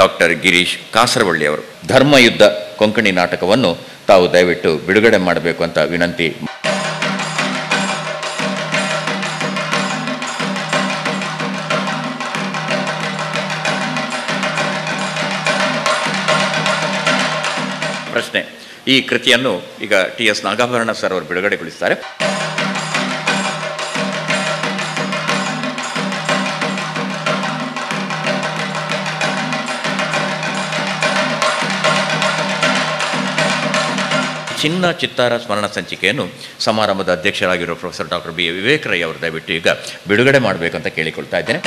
Doctor Girish Kasaravalli ಅವರು. ಧರ್ಮಯುದ್ಧ ಕೊಂಕಣಿ ನಾಟಕವನ್ನು ತಾವು ದಯವಿಟ್ಟು ಬಿಡುಗಡೆ ಮಾಡಬೇಕು ಅಂತ ವಿನಂತಿ. ಪ್ರಶ್ನೆ. ಈ ಕೃತಿಯನ್ನು ಈಗ ಟಿ ಎಸ್ ನಾಗಾಭರಣ ಸರ್ ಅವರು ಬಿಡುಗಡೆಗೊಳಿಸ್ತಾರೆ. ಚಿನ್ನ ಚಿತ್ತಾರ ಸ್ಮರಣ ಸಂಚಿಕೆಯನ್ನು ಸಮಾರಂಭದ ಅಧ್ಯಕ್ಷರಾಗಿರುವ professor doctor B Vivek Rai ಅವರು ದಯವಿಟ್ಟು ಈಗ ಬಿಡುಗಡೆ ಮಾಡಬೇಕಂತ ಕೇಳಿಕೊಳ್ತಾ ಇದ್ದೇನೆ.